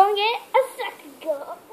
gonna get a second go.